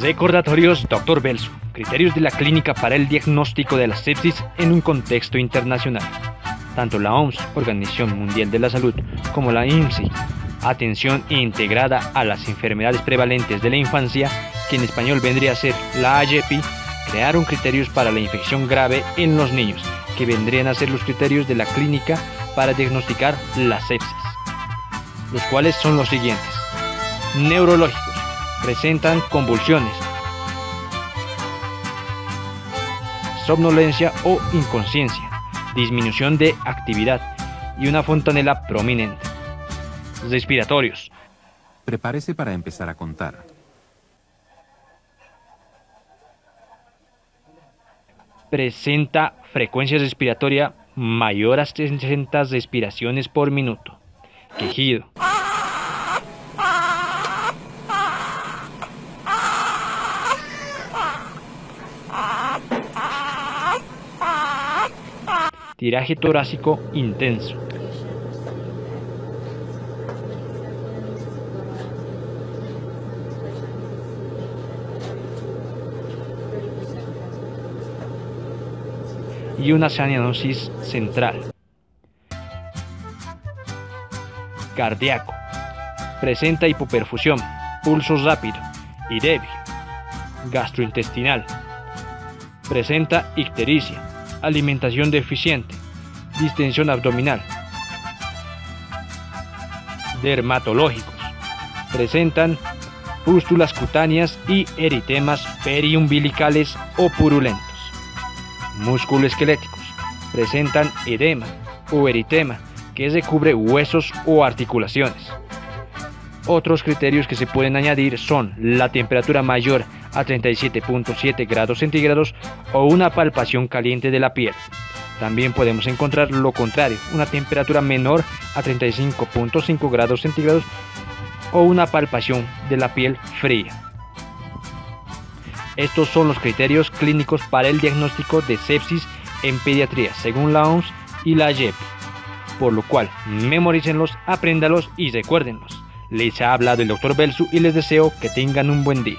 Recordatorios Dr. Belsu. Criterios de la clínica para el diagnóstico de la sepsis en un contexto internacional. Tanto la OMS, Organización Mundial de la Salud, como la INSI, Atención integrada a las enfermedades prevalentes de la infancia, que en español vendría a ser la AYEPI, crearon criterios para la infección grave en los niños, que vendrían a ser los criterios de la clínica para diagnosticar la sepsis, los cuales son los siguientes. Neurológicos. Presentan convulsiones, somnolencia o inconsciencia, disminución de actividad y una fontanela prominente. Respiratorios. Prepárese para empezar a contar. Presenta frecuencia respiratoria mayor a 60 respiraciones por minuto. Quejido. Tiraje torácico intenso. y una cianosis central. Cardíaco. Presenta hipoperfusión, pulso rápido y débil. Gastrointestinal. Presenta ictericia, alimentación deficiente, distensión abdominal. Dermatológicos. Presentan pústulas cutáneas y eritemas periumbilicales o purulentos esqueléticos Presentan edema o eritema que recubre huesos o articulaciones. Otros criterios que se pueden añadir son la temperatura mayor a 37.7 grados centígrados o una palpación caliente de la piel. También podemos encontrar lo contrario, una temperatura menor a 35.5 grados centígrados o una palpación de la piel fría. Estos son los criterios clínicos para el diagnóstico de sepsis en pediatría, según la OMS y la JEP. Por lo cual, memorícenlos, apréndalos y recuérdenlos. Les ha hablado el Dr. Belsu y les deseo que tengan un buen día.